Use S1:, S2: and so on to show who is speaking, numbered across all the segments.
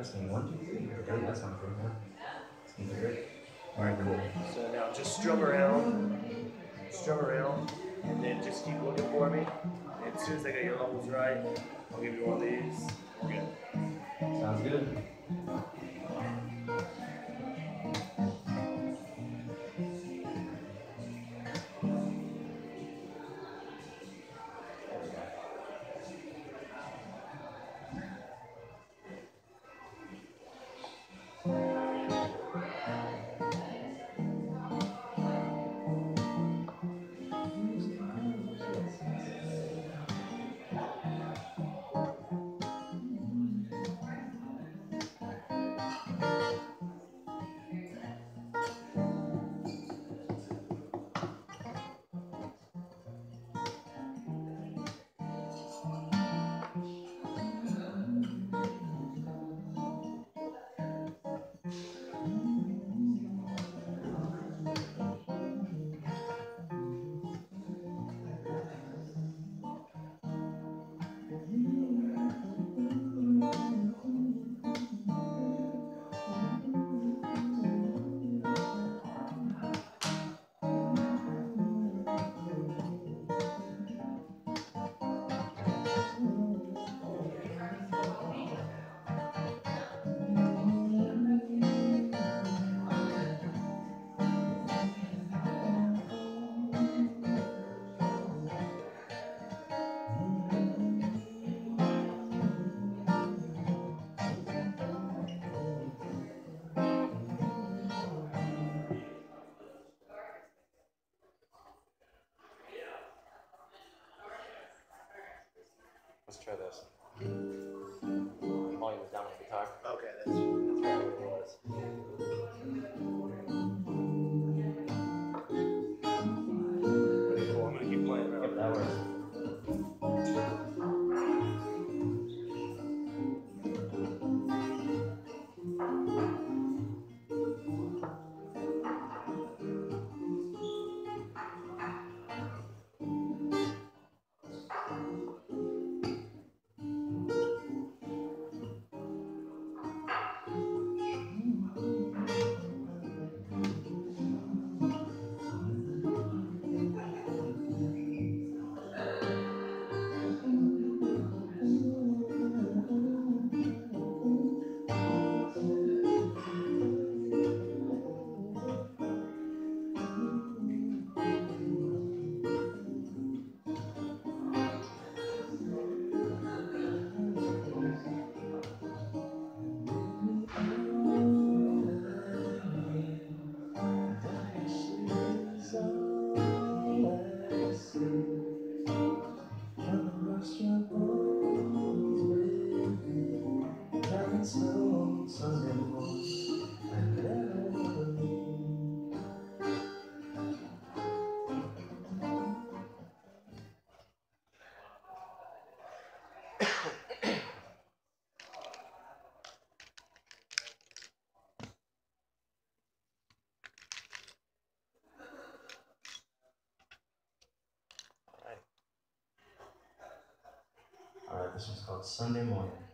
S1: Testing one, two, three. Okay, that sounds good. Sounds great.
S2: All right, cool. So now just strum around, strum around, and then just keep looking for me. And as soon as I get your levels right, I'll give you one of these. We're good.
S1: Sounds good. This one's called Sunday Morning.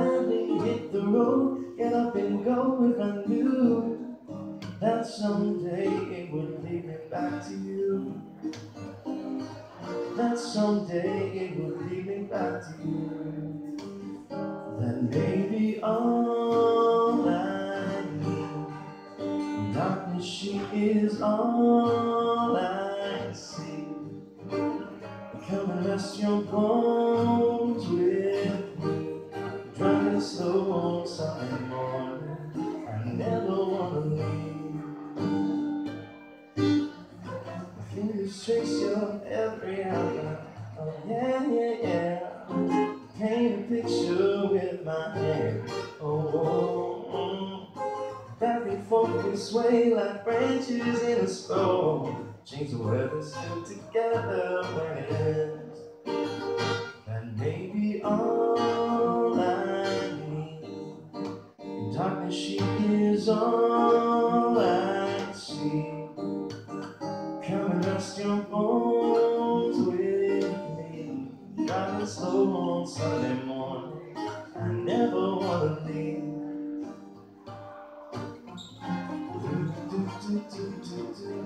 S3: Would hit the road, get up and go if I knew that someday it would lead me back to you. That someday it would lead me back to you. That maybe all I need. Darkness, she is all
S1: yeah, yeah. Paint a picture with my hand. Oh, oh, oh. we sway like branches in a storm. Change the weather still together ends. That may be all I need. In darkness, she is all slow on Sunday morning. I never leave. Do, do, do.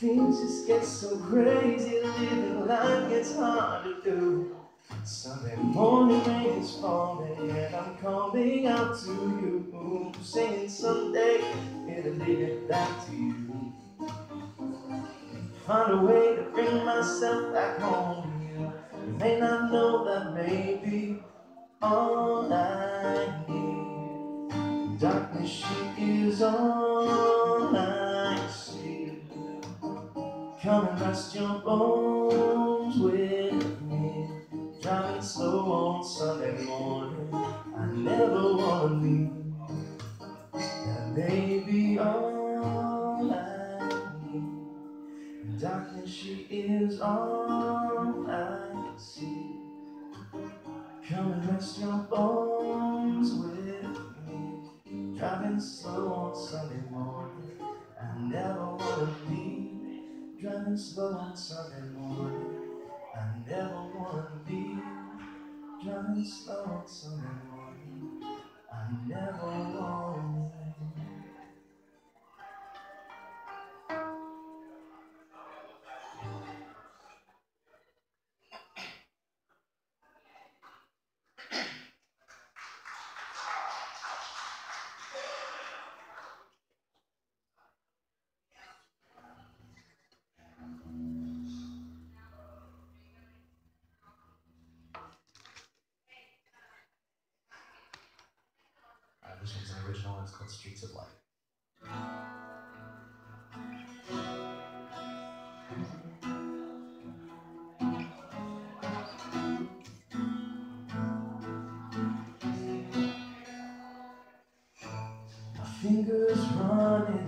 S1: Things just get so crazy, living life gets hard to do. Sunday morning rain is falling, and I'm calling out to you, saying someday it'll lead it back to you. Find a way to bring myself back home you. May not know that maybe all I need. Darkness, she is all Come and rest your bones with me. Driving slow on Sunday morning. I never wanna leave. That may be all I need. Darkness, she is all I see. Come and rest your bones with me. Driving slow on Sunday morning. I never wanna leave. Driving slow on Sunday morning. I never wanna leave. Driving slow on Sunday morning. I never wanna fingers running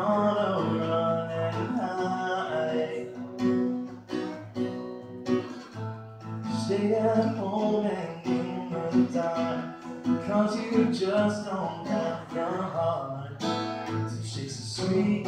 S1: gonna run and hide? Stay at home and you just don't have the heart to chase the streets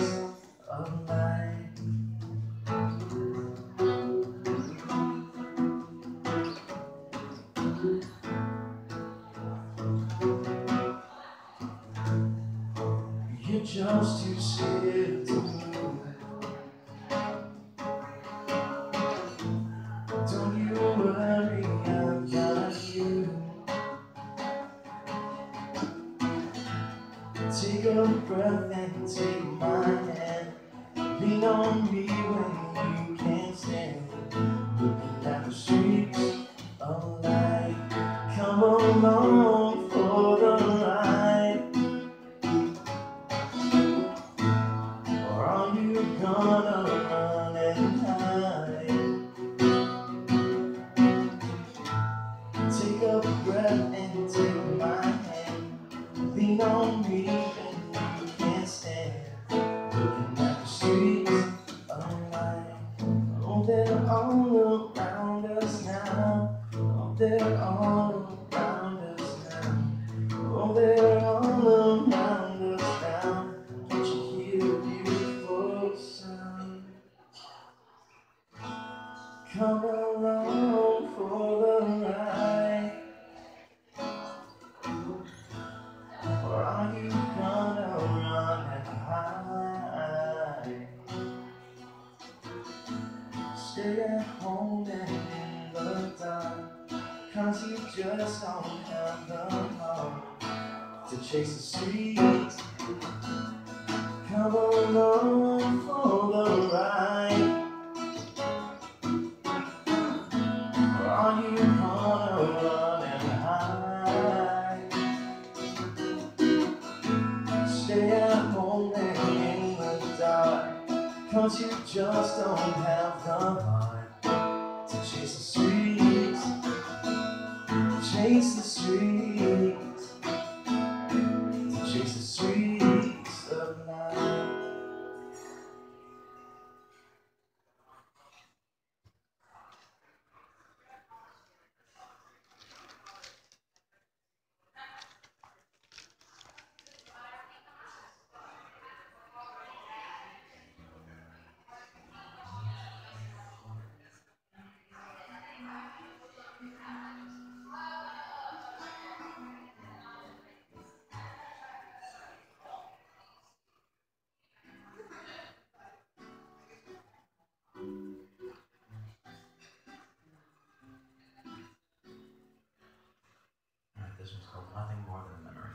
S4: nothing more than a memory.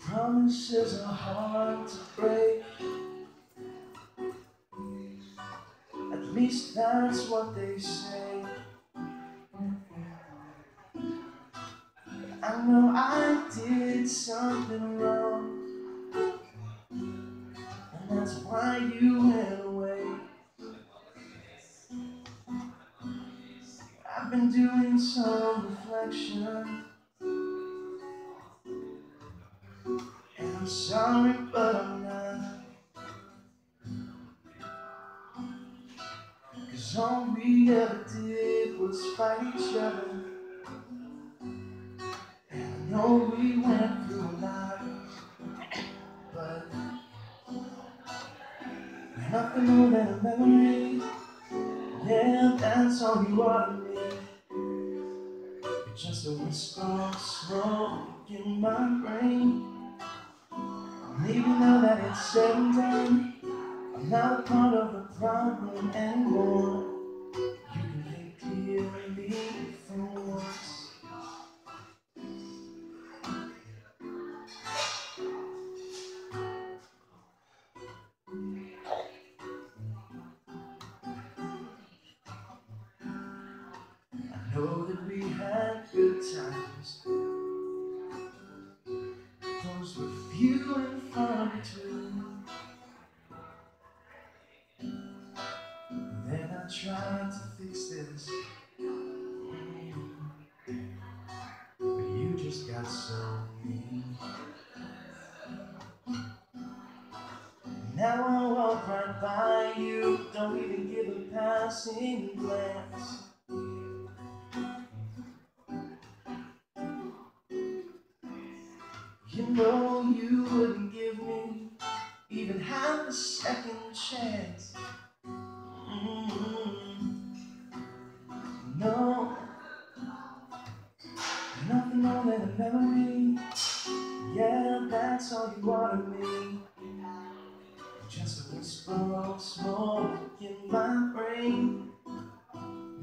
S1: Promises are hard to break. least that's what they say.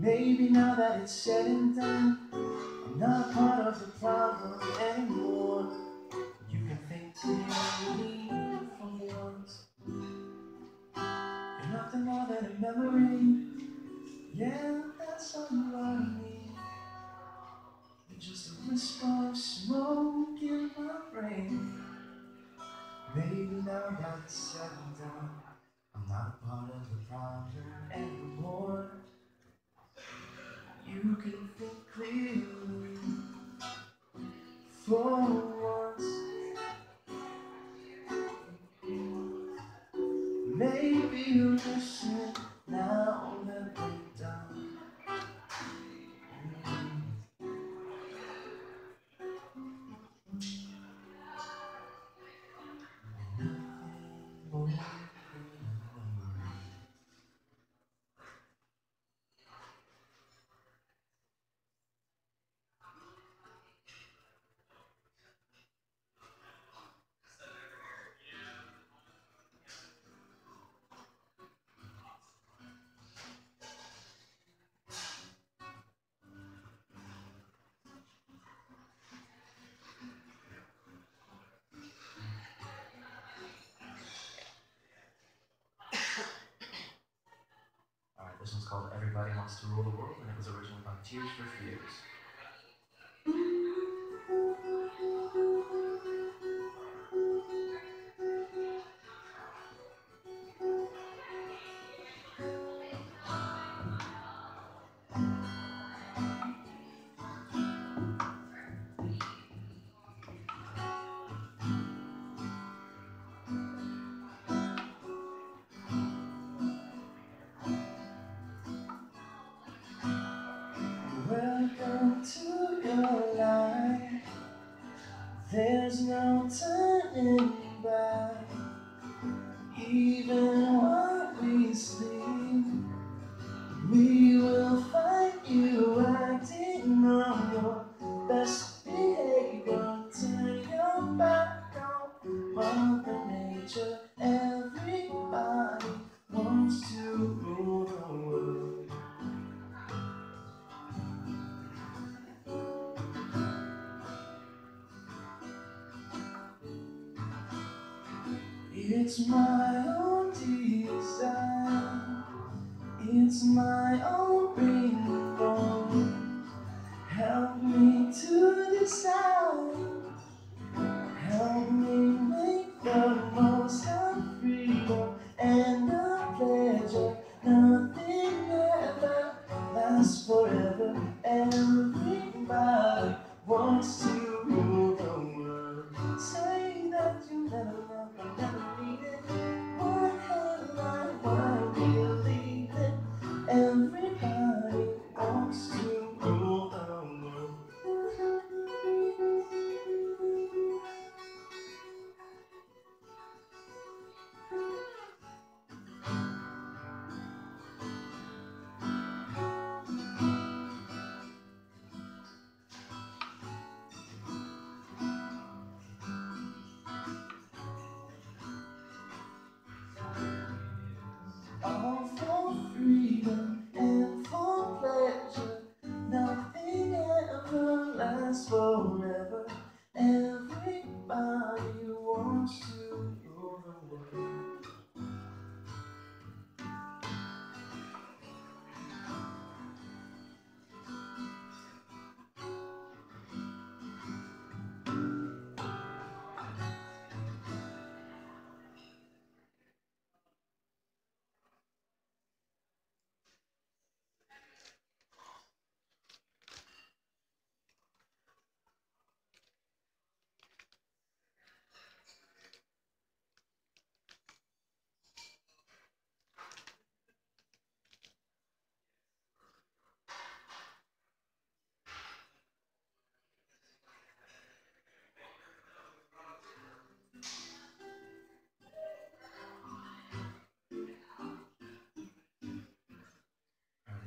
S1: Maybe now that it's said and done, I'm not part of the problem anymore. You can think clearly for once. You're nothing more than a memory. Yeah, that's all you are to me. You're just a whisper of smoke in my brain. Maybe now that it's said and done, I'm not part of the problem anymore. for announced to rule the world, and it was originally by Tears for Fears. love.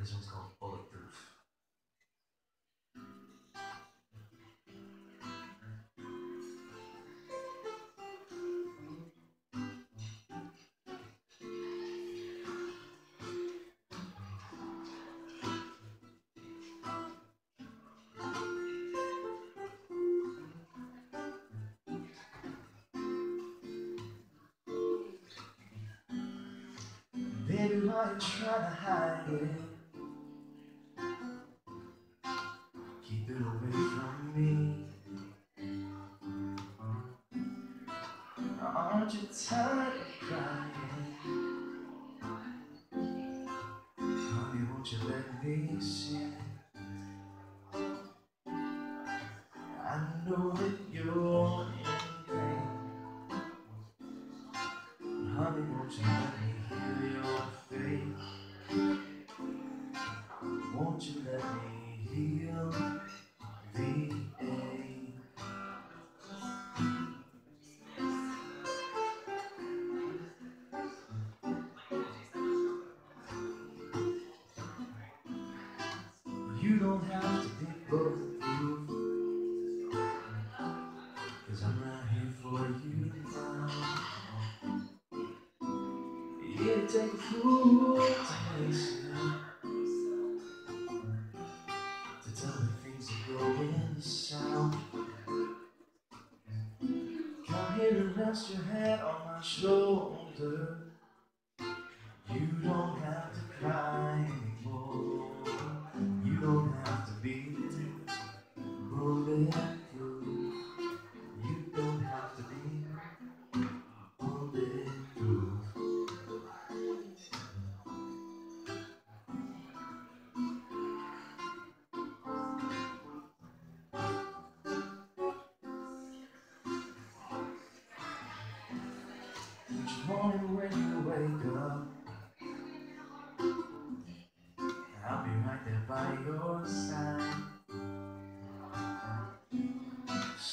S1: This one's called Bulletproof. Baby, why you trying to hide it? You don't have to be.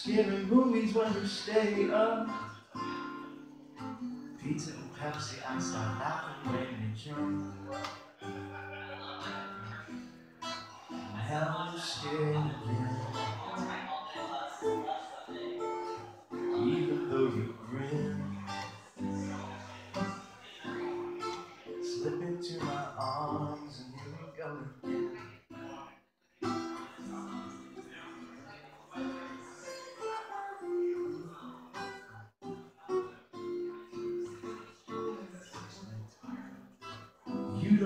S1: Scary movies when you stay up.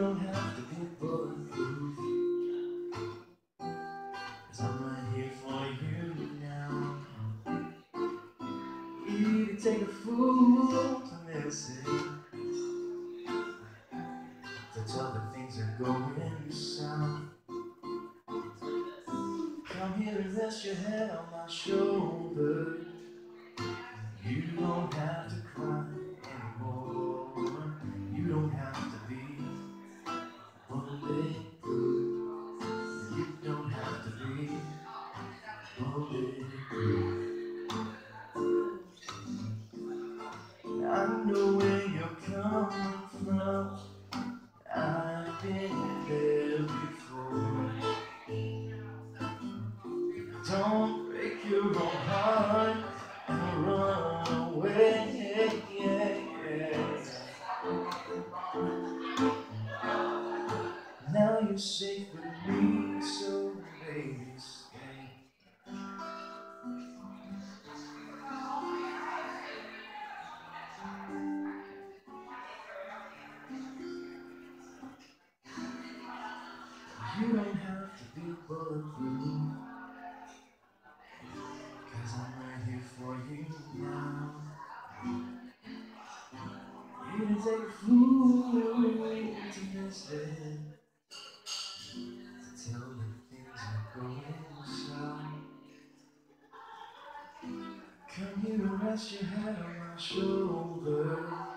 S1: don't have to be bulletproof. Cause I'm right here for you now. You need to take a fool to listen. To tell that things are going south. Come here and rest your head on my shoulder. You don't have to be bulletproof. Cause I'm right here for you now. You didn't a fool to miss it. To tell you things are going south. Come here and rest your head on my shoulder.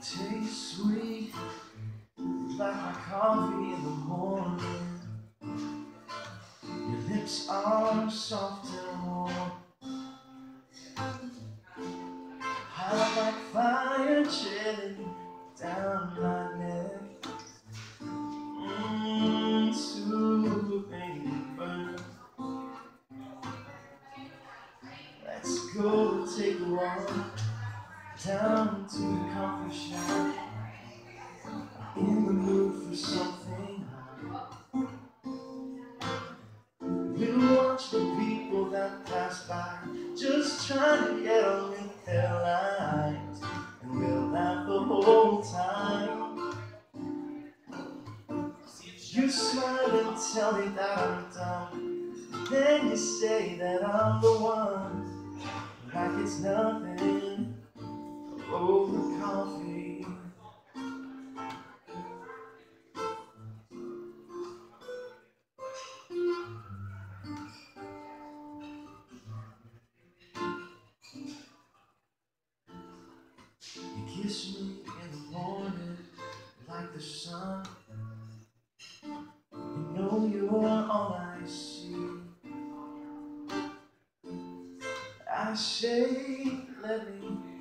S1: tastes sweet like my coffee in the morning. Your lips are soft. listening in the morning like the sun. You know you're all I see. I say, let me.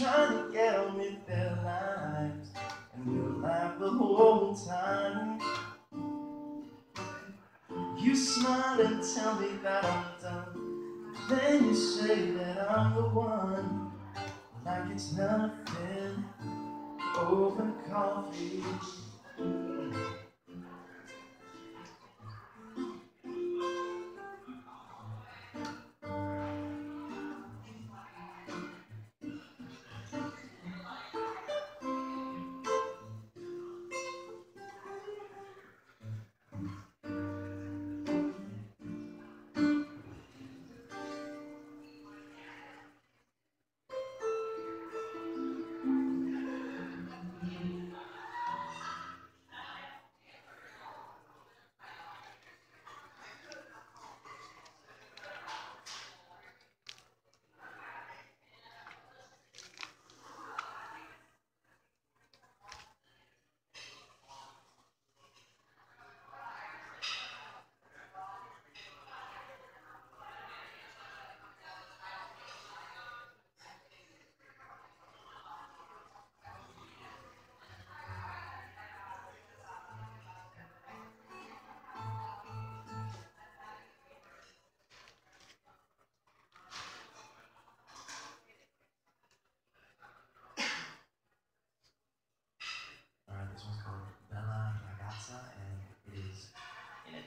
S1: trying to get on with their lives, and we'll laugh the whole time. You smile and tell me that I'm done, then you say that I'm the one, like it's nothing over coffee.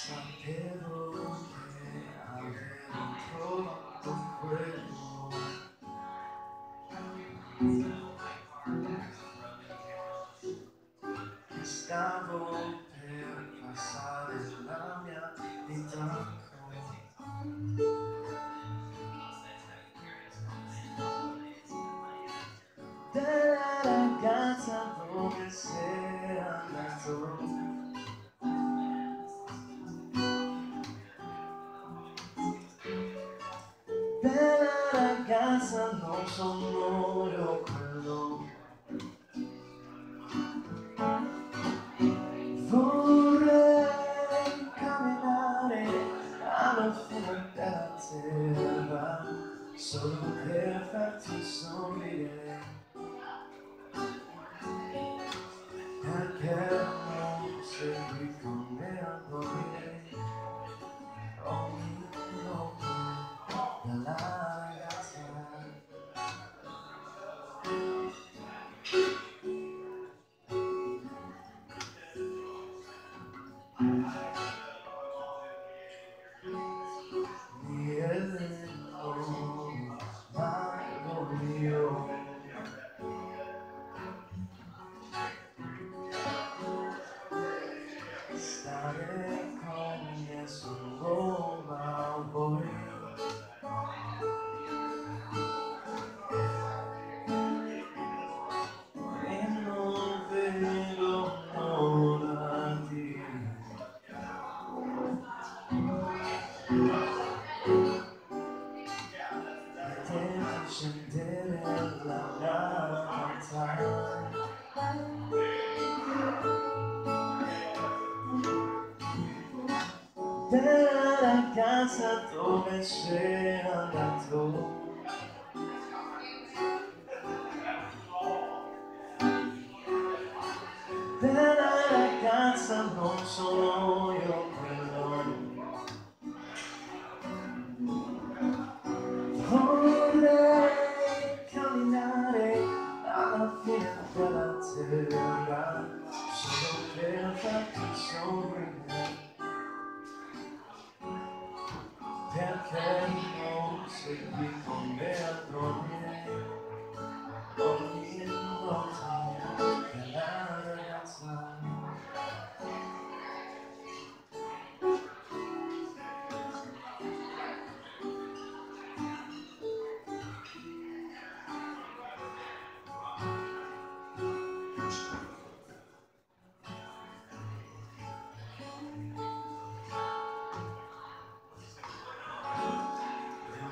S1: 想太多。songs mas adormeceu.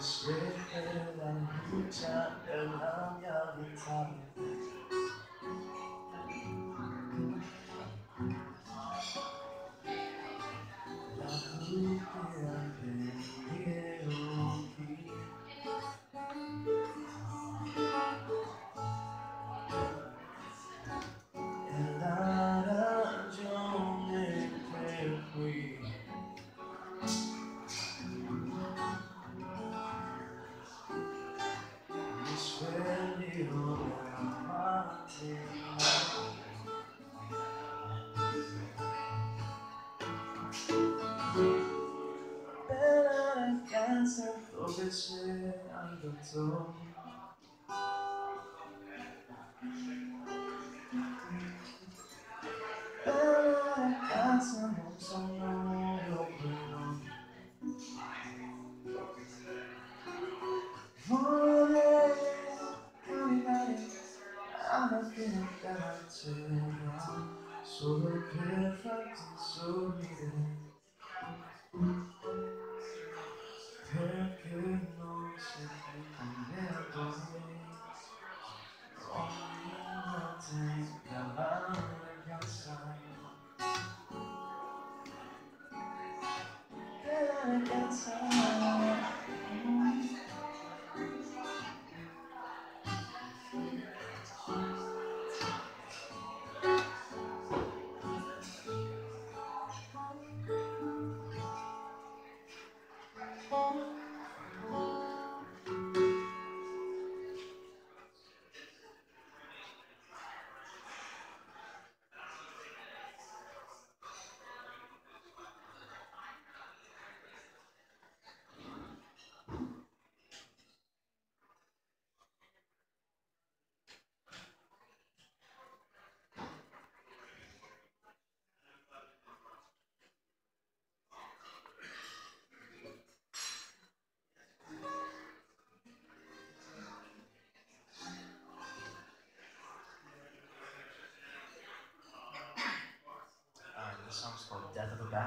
S1: Sweet and I'm young,
S5: on the.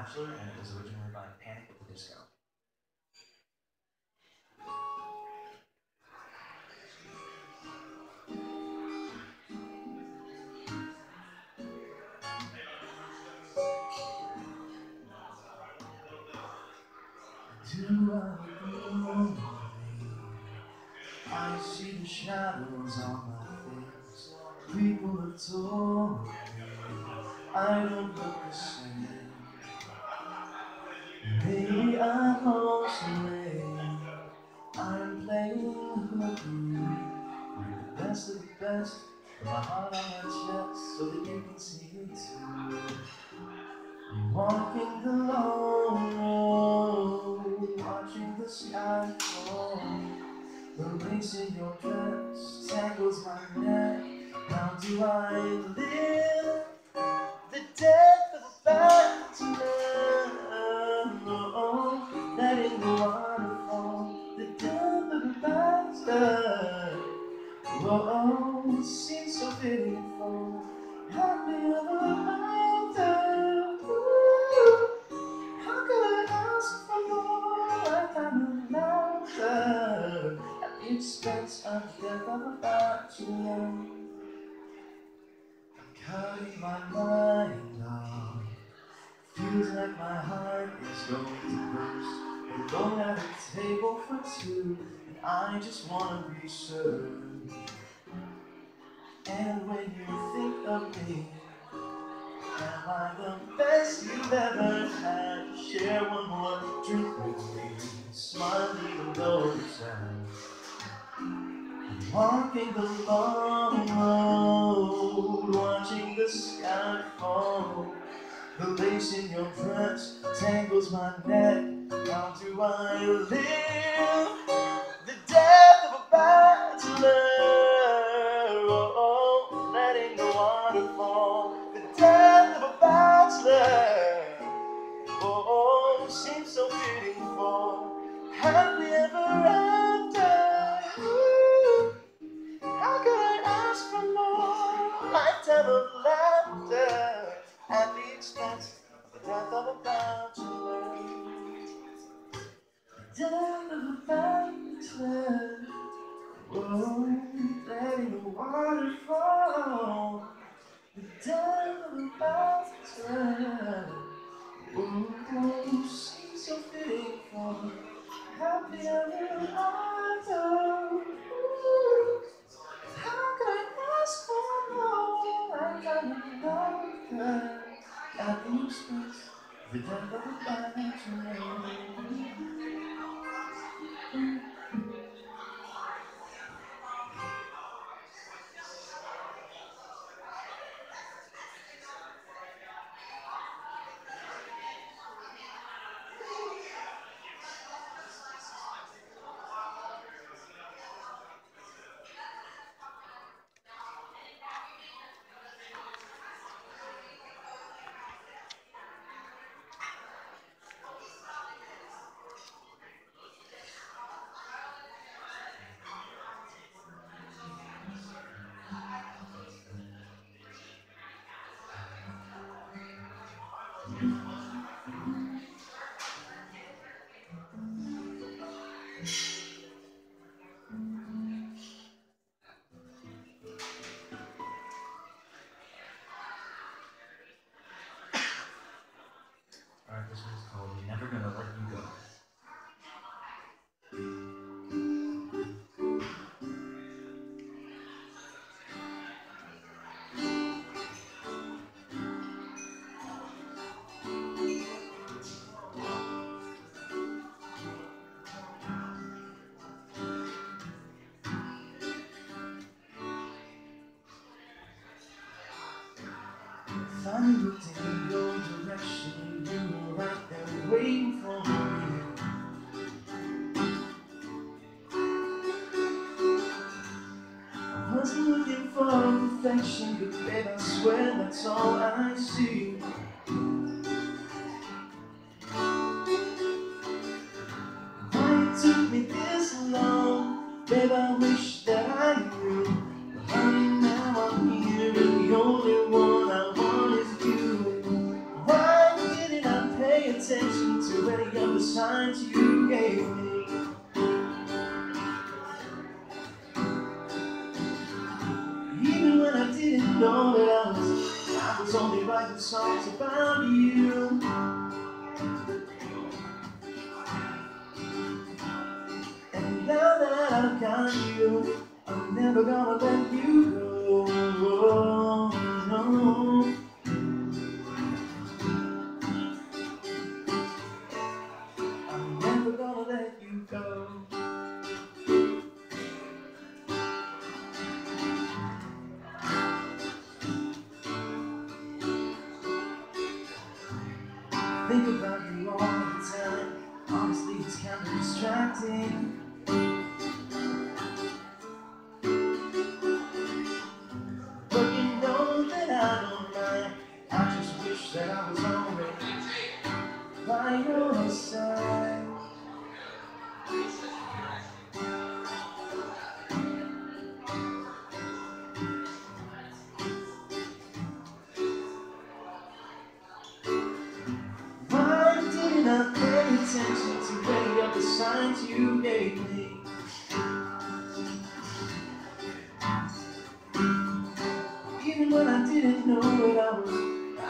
S5: Bachelor, and it was originally by Panic at the Disco.
S1: Do I, I see the shadows on my face. People adore me. I don't look the same. I'm also late. I'm playing hooky. With the best my heart on my chest so that you can see it too. You're walking the long road, watching the sky fall. The lace in your dress tangles my neck. How do I live? The death of a bachelor. Expense of the death of a bachelor. I'm cutting my mind off. Feels like my heart is going to burst. Don't have a table for two, and I just wanna be served. And when you think of me, am I the best you've ever had? Share one more drink with me, smile even though it's sad. Walking the long road, watching the sky fall. The lace in your dress tangles my neck. How do I live? The death of a bachelor. Oh, letting the water fall. The death of a bachelor. Oh, oh seems so for happy ever. More? Of laughter at the expense of the death of a bachelor. Death of a bachelor. Whoa, letting the water fall. The death of a bachelor. Ooh, seems so fitting for happy ever after. Ooh, How could I ask for more? I got no love at the expense of Looked in your direction, you were right there waiting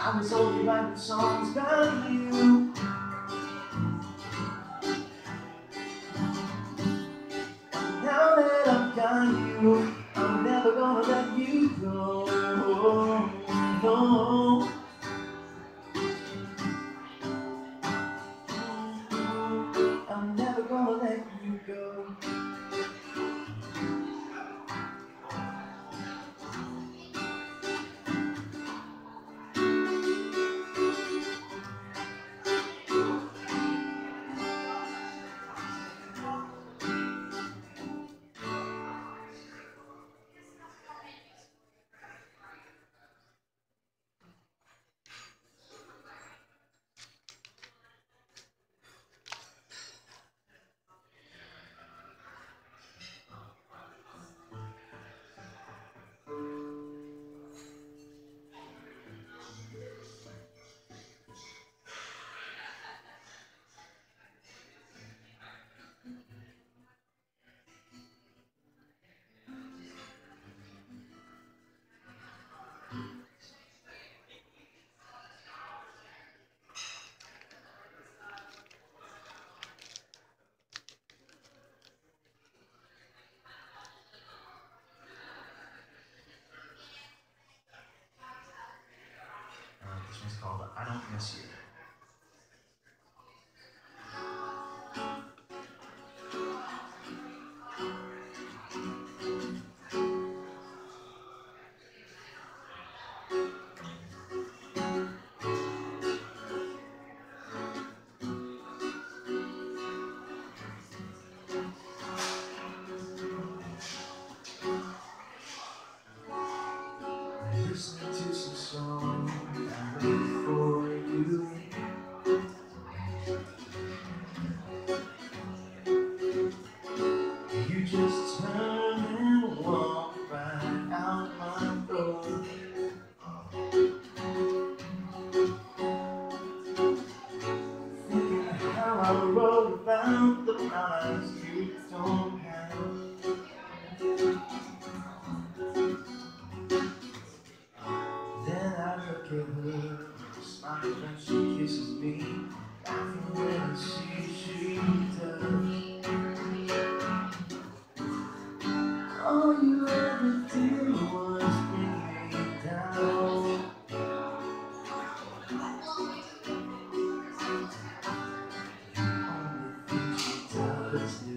S1: I was only writing songs about you. Jesus song. 嗯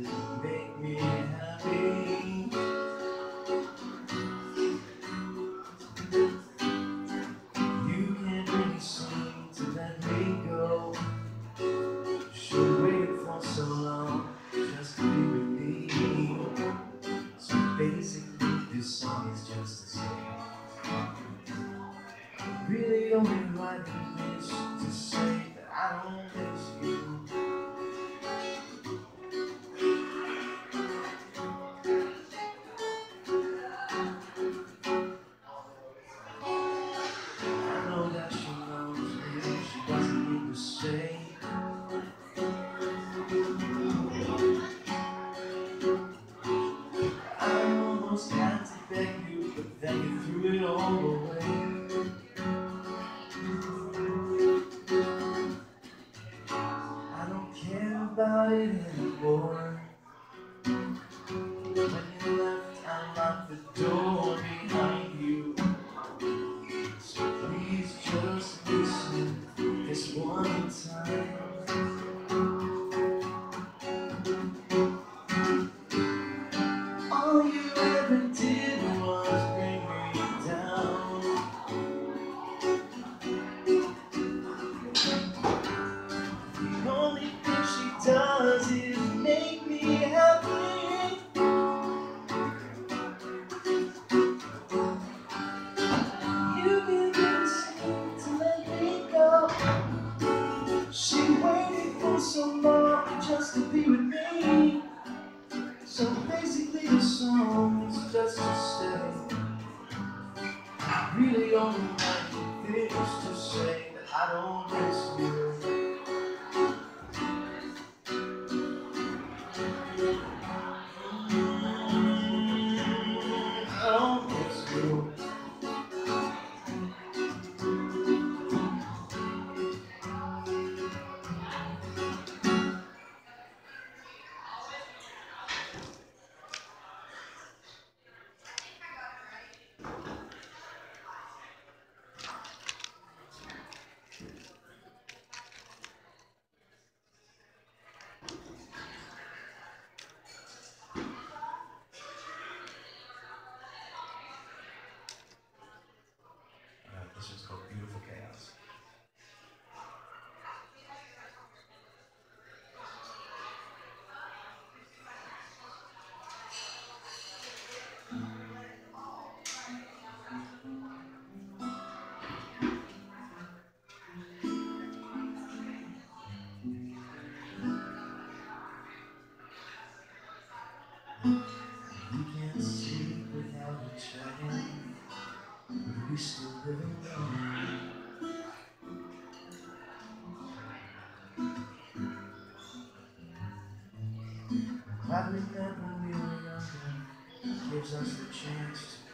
S1: We can't sleep without each other. We still live on. I we were younger. Gives us the chance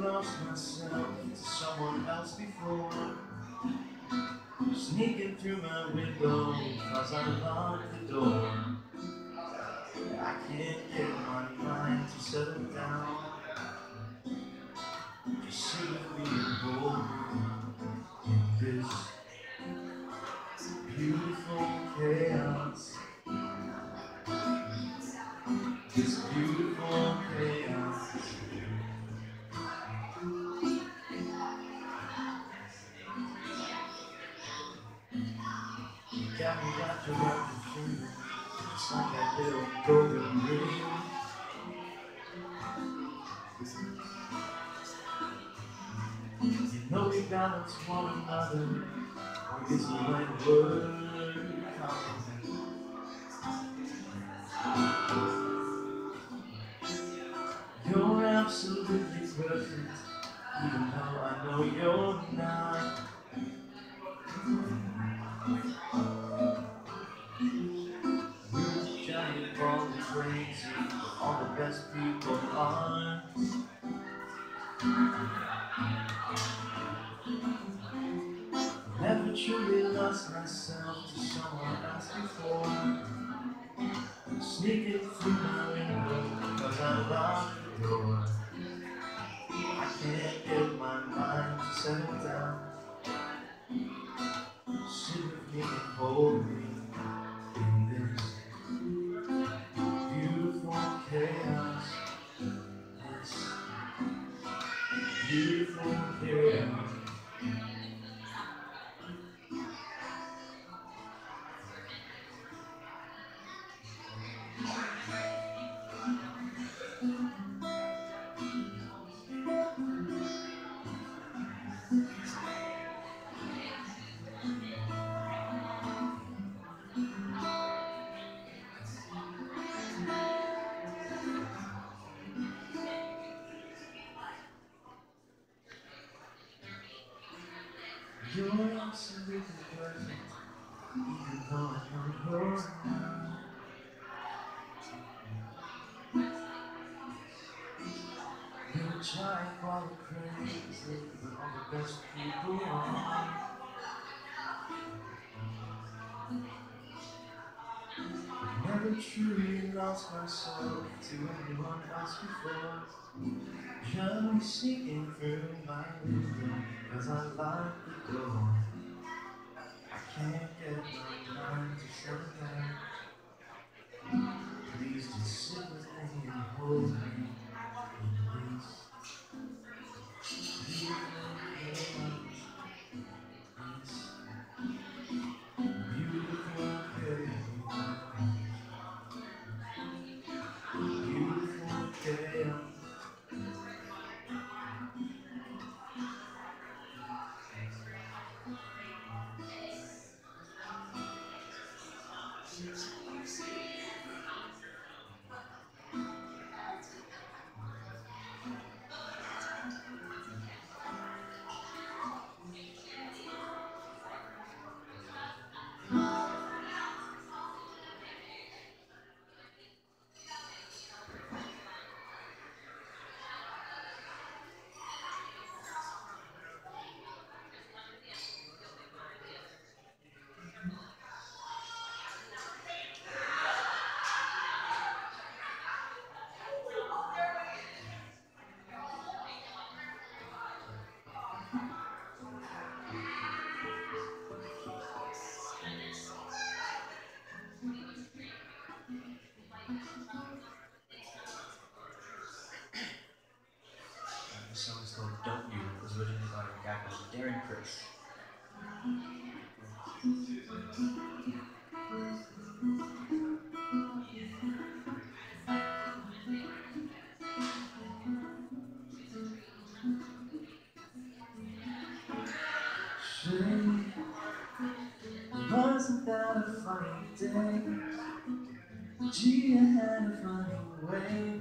S1: lost myself to someone else before. Sneaking through my window because I locked the door. I can't trying all the crazy, but all the best people are. Never truly lost myself to anyone else before. Through my window, cause I locked the door. I can't get learn to share with
S5: them. practice. Wasn't that a
S1: funny day? Gee, I had a funny way.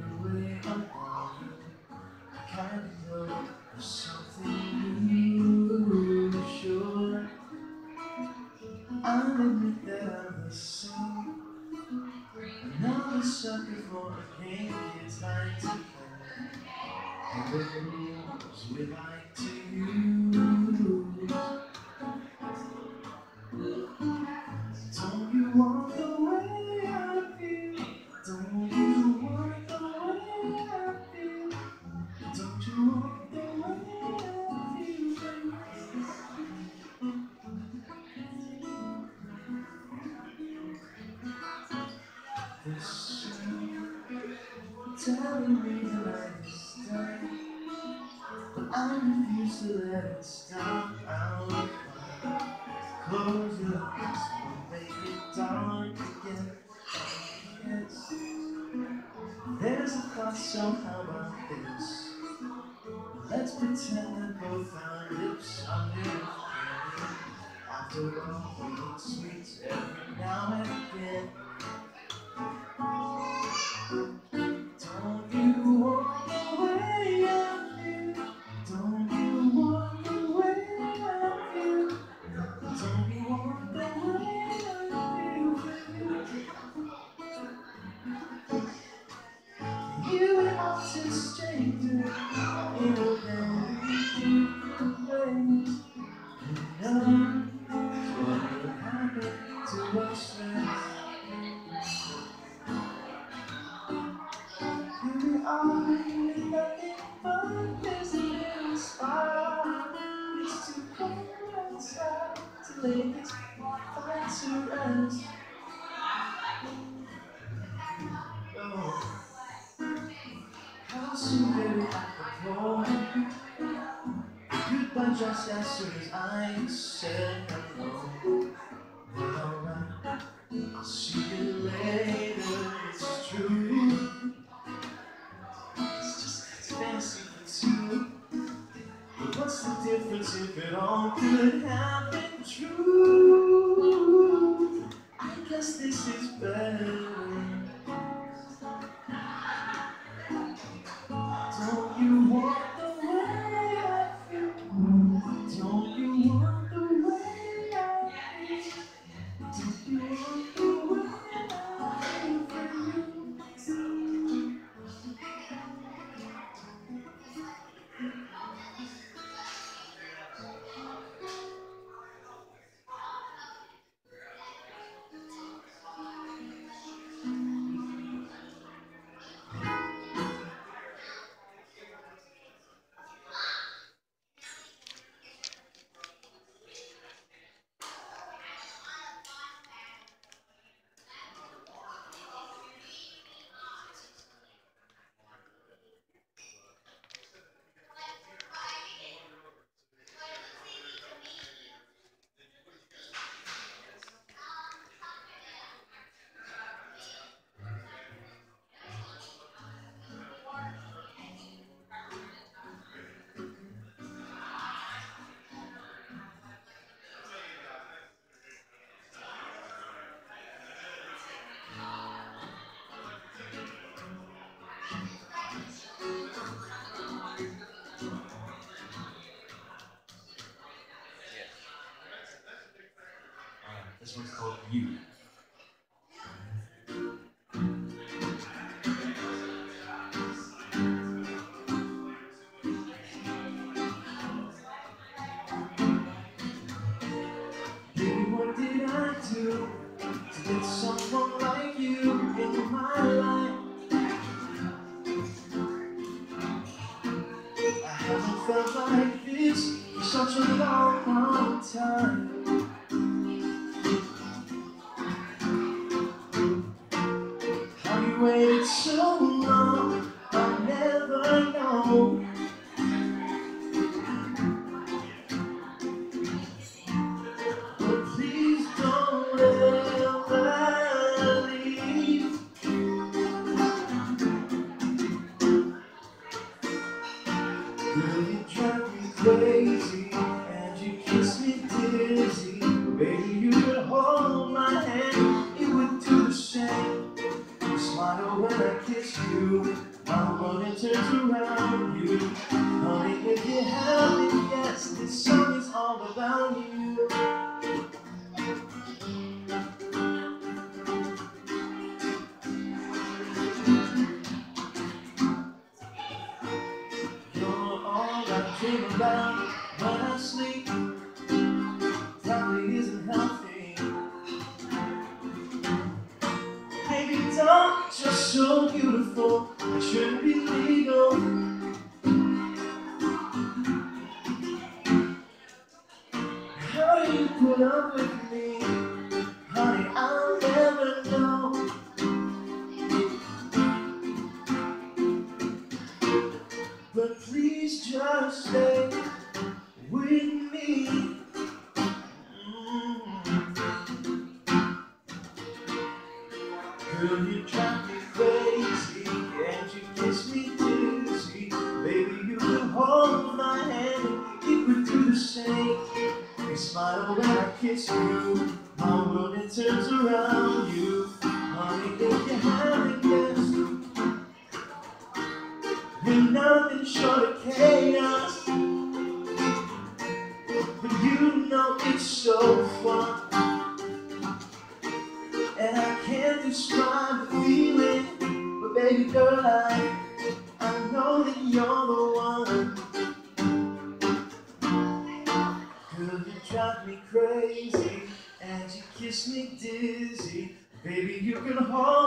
S5: One's called You.
S1: sure the chaos But you know it's so fun. And I can't describe the feeling. But baby girl, I, I know that you're the one. Girl, you drive me crazy. And you kiss me dizzy. Baby, you can hold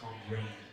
S5: called rain.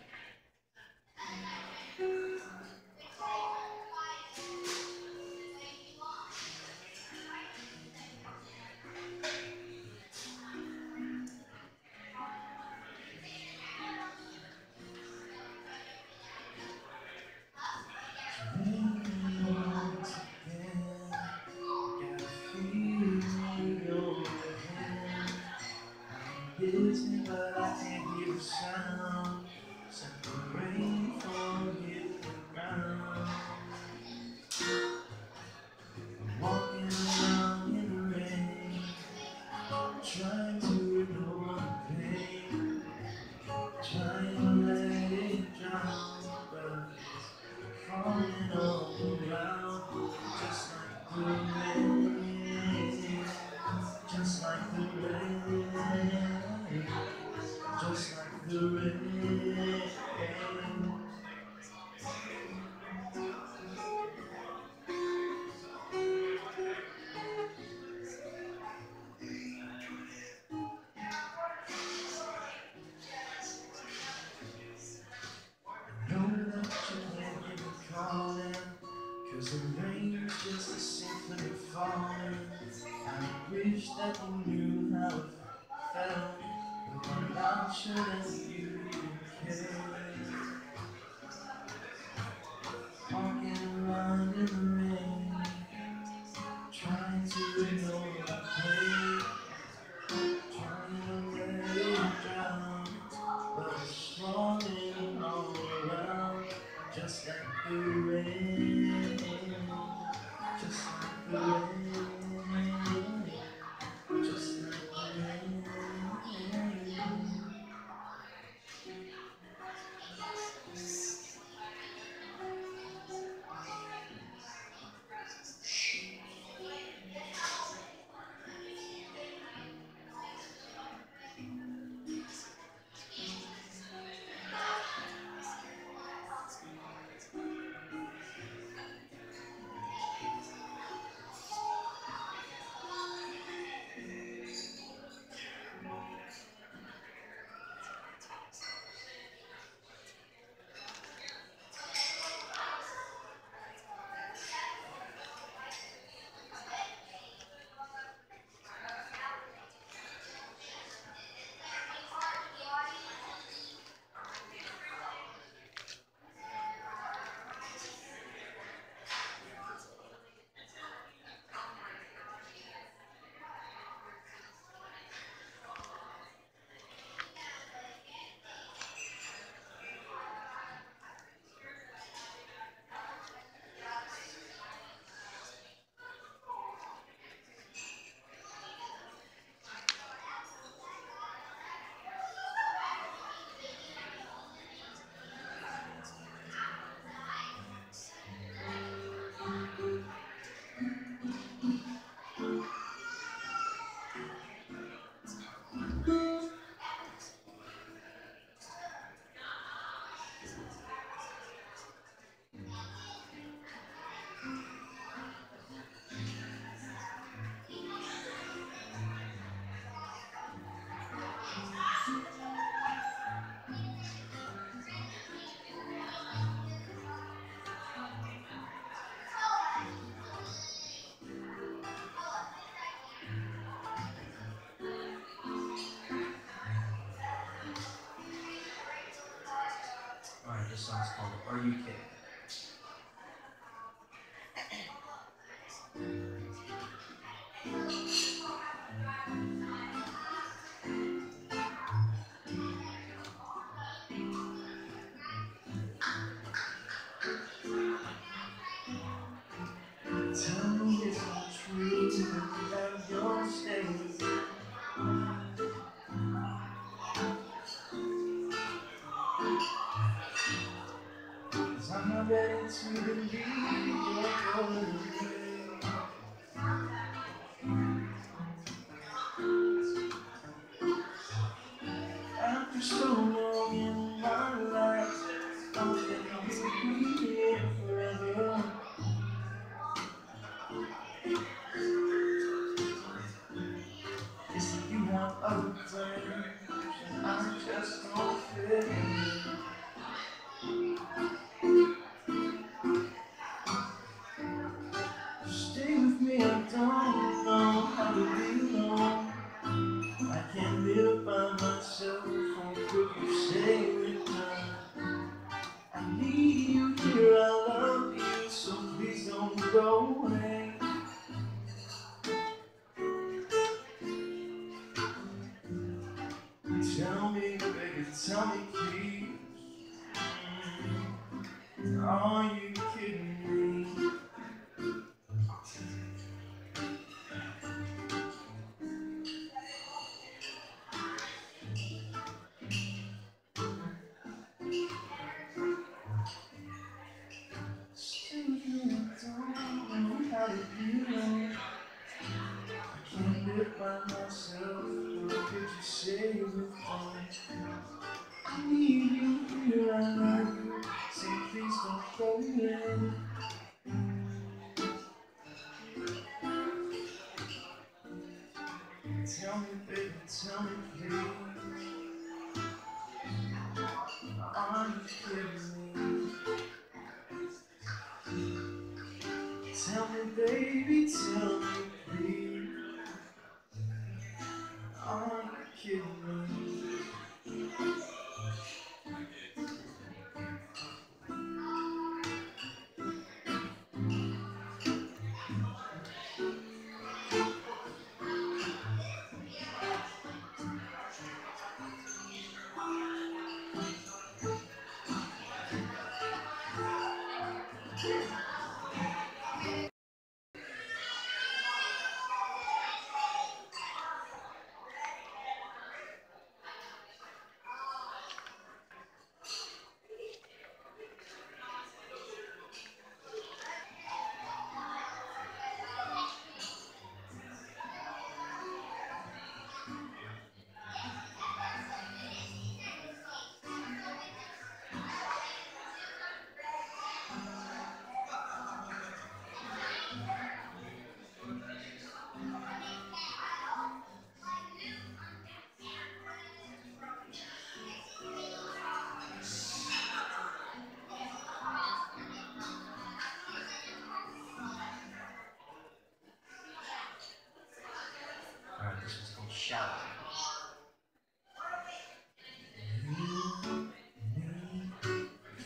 S5: Are You Kidding?
S1: Tell me this. to please. Are you?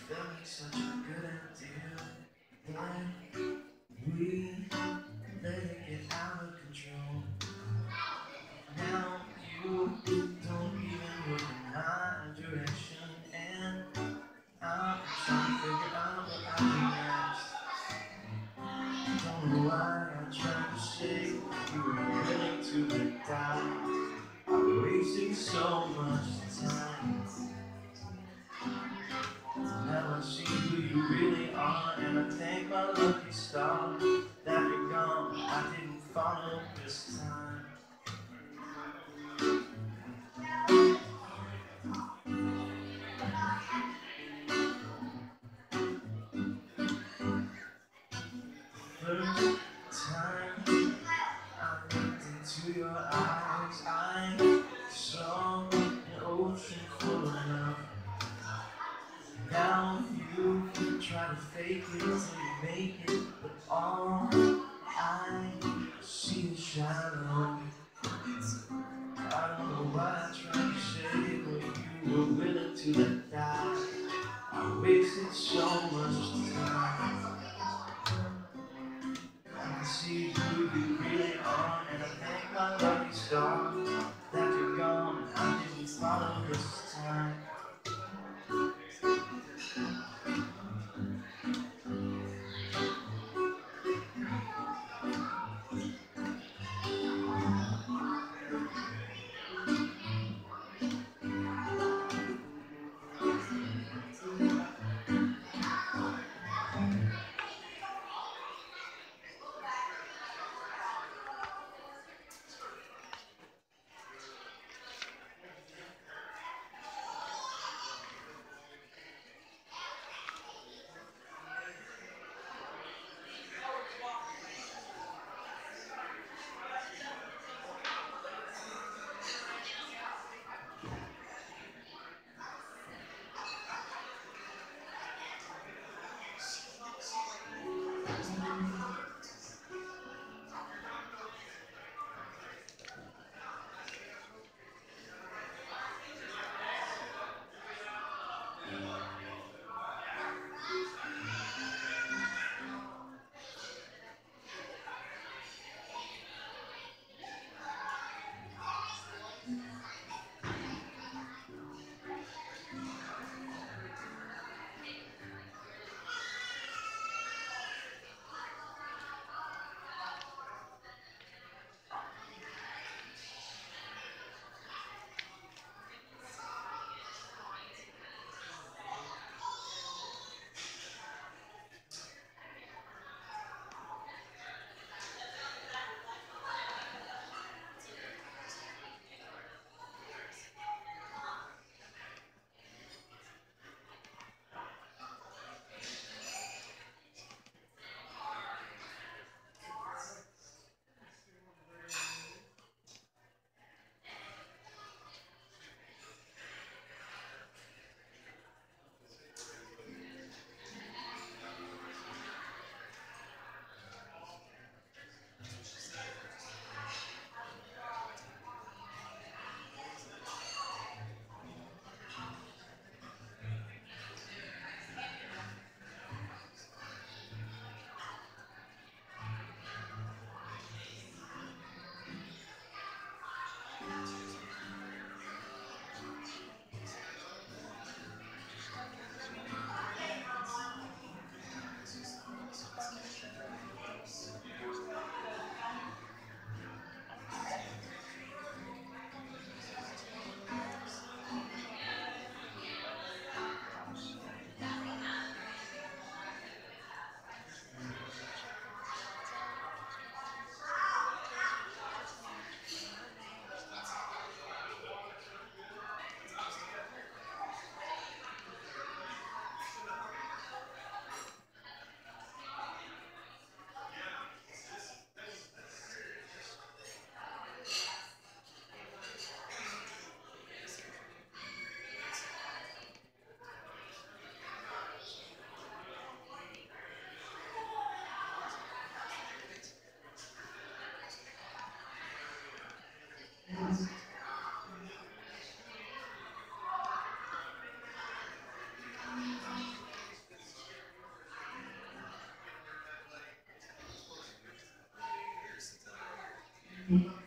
S1: Like such a good idea when Uhum.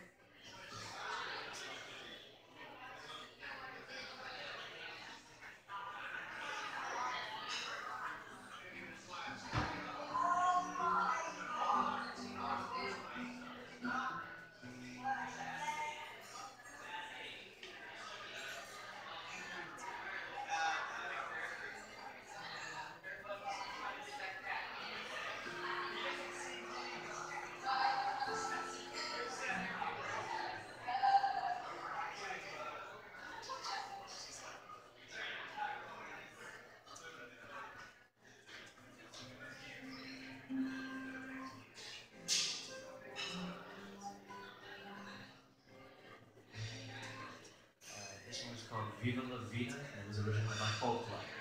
S1: Viva La Vida, and it was originally by
S5: Coldplay.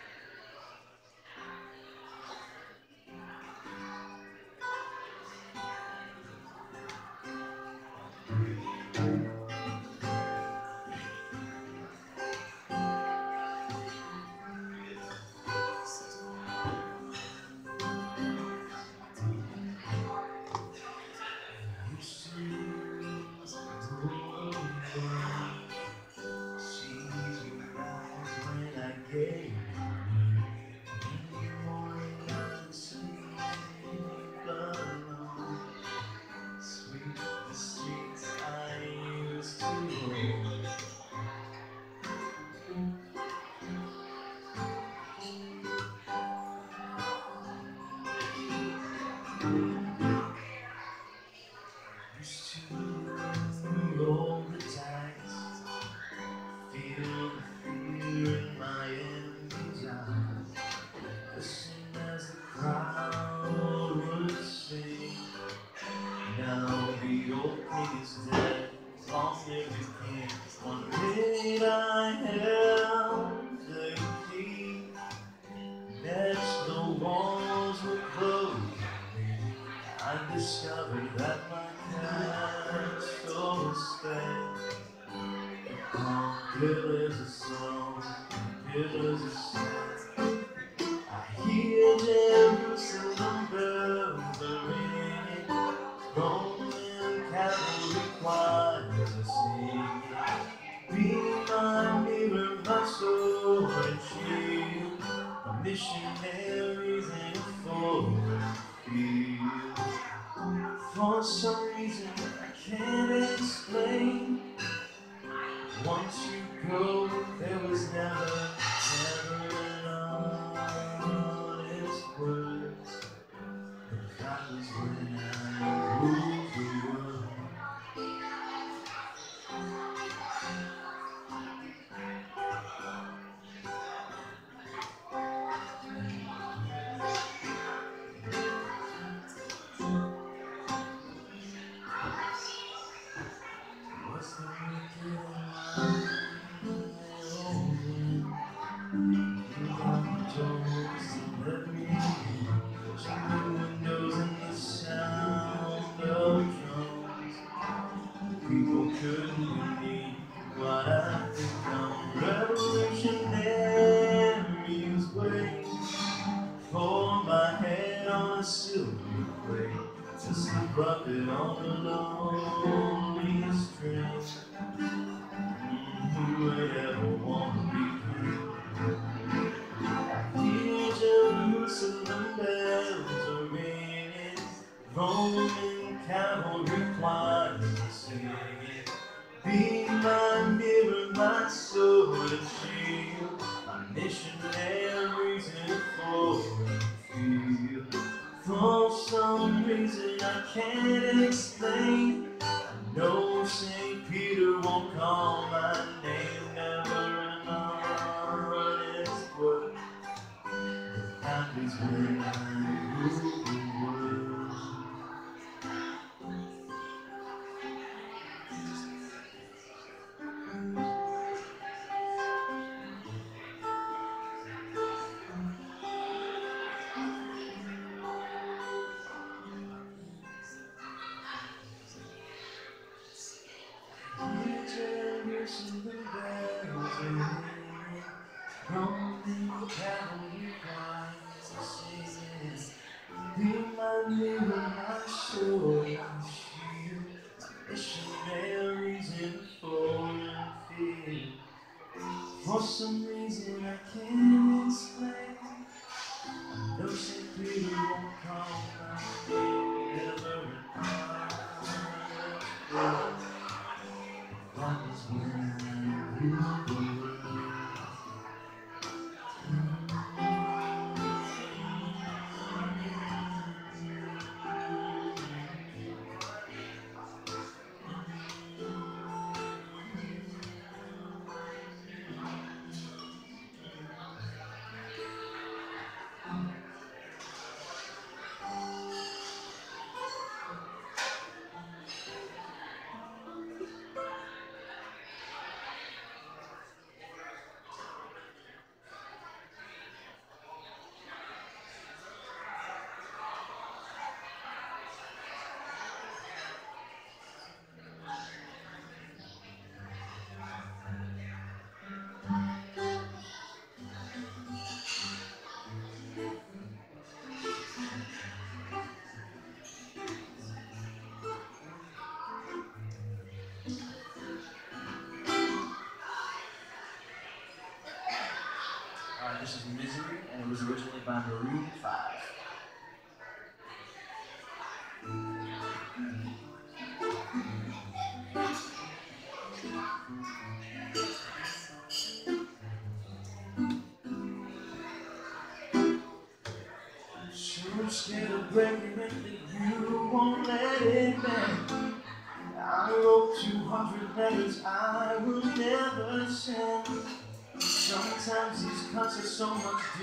S5: This is Misery, and it was originally by Maroon 5.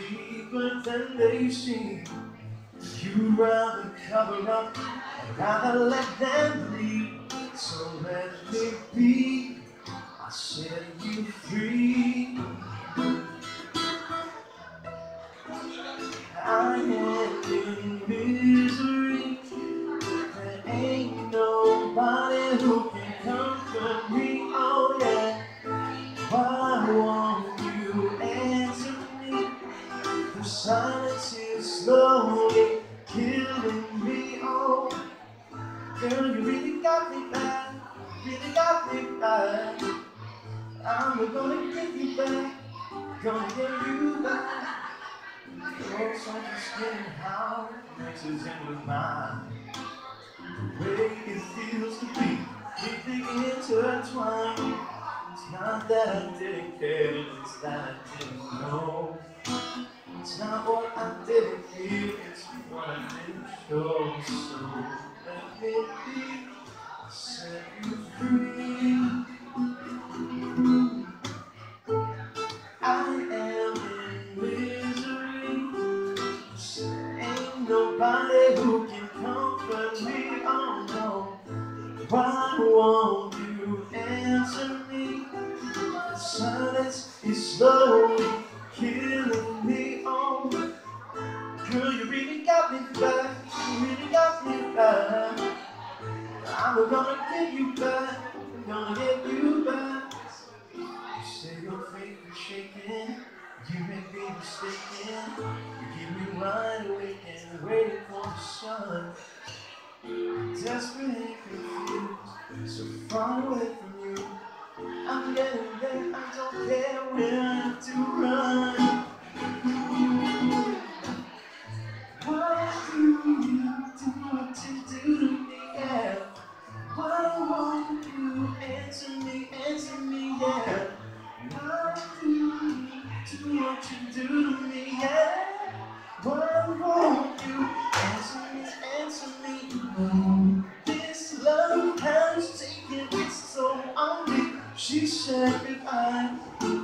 S1: Deeper than they seem. You'd rather cover up, rather let them bleed. So let me be. I set you free. I am in misery. There ain't nobody who silence is slowly killing me. Oh, girl, you really got me bad. Really got me bad. I'm gonna get you back. Gonna get you back. Your soul is getting how it mixes in with mine. The way it feels to be deeply intertwined. It's not that I didn't care, it's that I didn't know. It's not what I didn't feel, it's what I didn't show. So let me be, set you free. I am in misery. Ain't nobody who can comfort me. Oh no. Why won't you answer me? The silence is slowly killing me back. You really got me back. I'm gonna get you back. I'm gonna get you back. You say your faith is shaking. You may be mistaken. You keep me wide awake and waiting for the sun. Desperate and confused, so far away from you. I'm getting there, I don't care where run. You do to me? Yeah. Why won't you answer me, answer me? Yeah. Why do you do what you do to me? Yeah. Why won't you answer me, answer me? This love has taken its toll on me. She said goodbye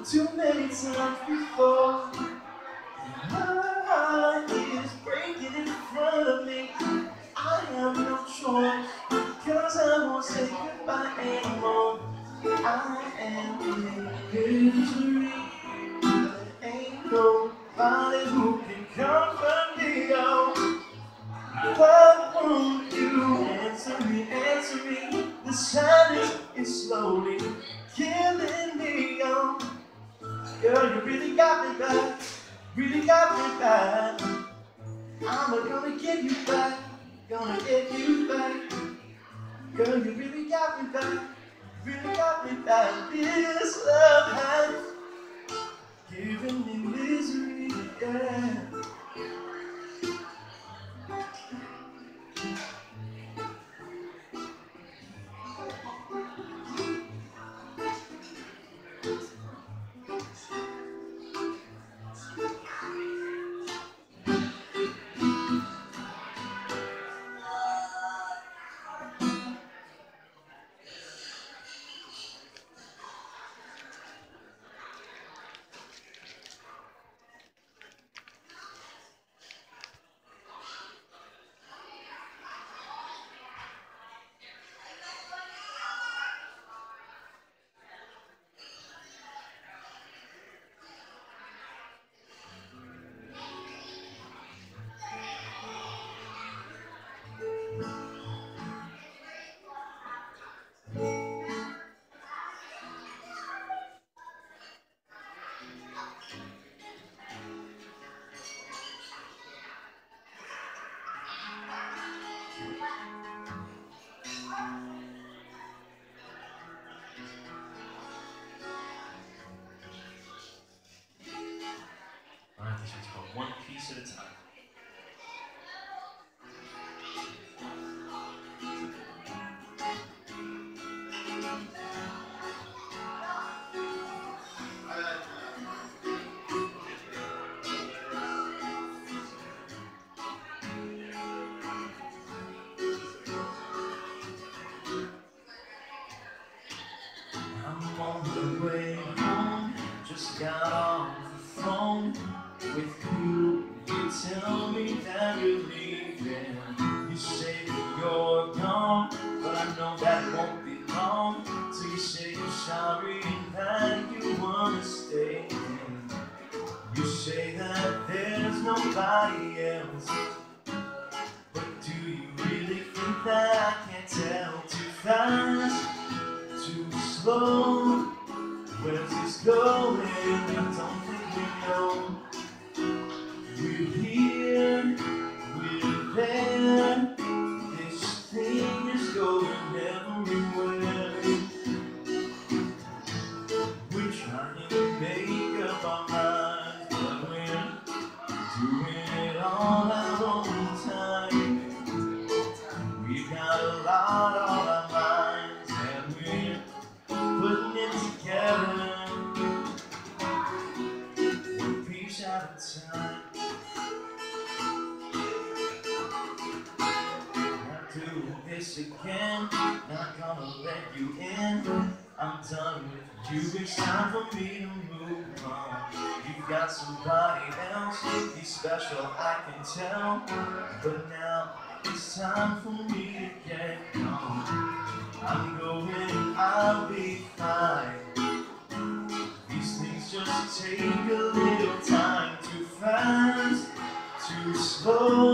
S1: too many times before. Heart is breaking in front of me. I have no choice, cause I won't say goodbye anymore. I am in misery. Ain't nobody who can comfort me. Oh, why won't you answer me? Answer me. The silence is slowly killing me. Oh, girl, you really got me back. Really got me back. I'm gonna get you back. Gonna get you back. Girl, you really got me back. Really got me back. This love has given me misery. Yeah.
S5: piece at a time.
S1: I'm on the way home, just got off the phone So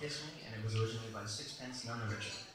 S5: Kiss Me, and it was originally by Sixpence None the Richer.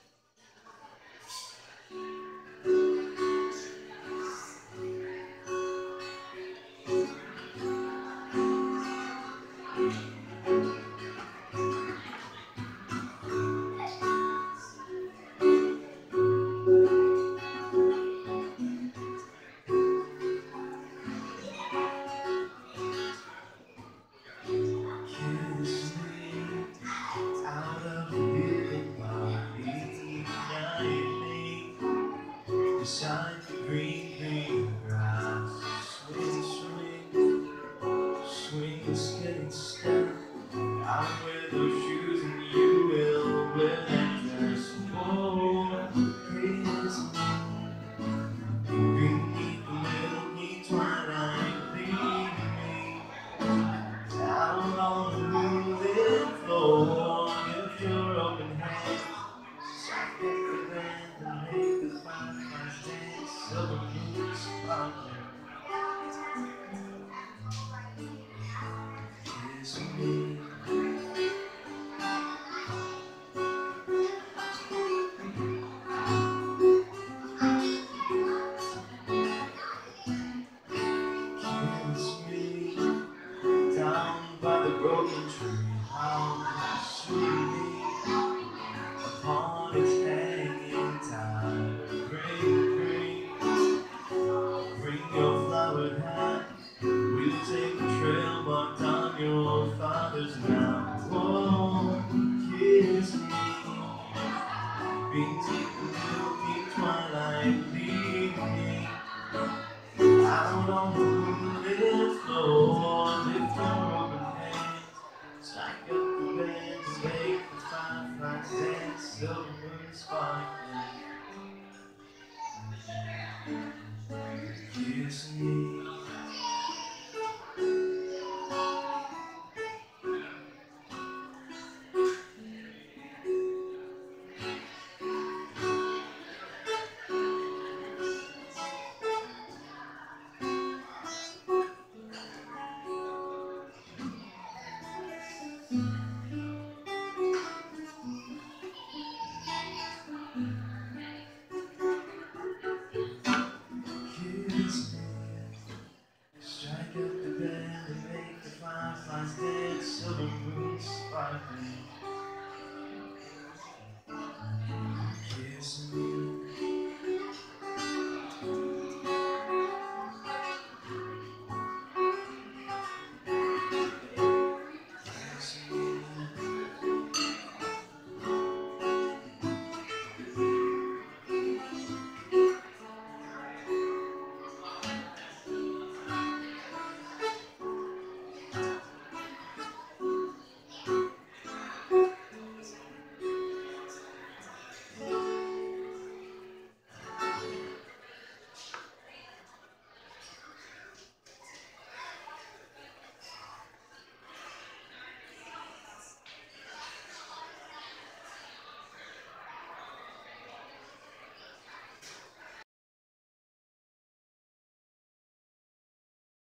S1: instead. I'm with those shoes.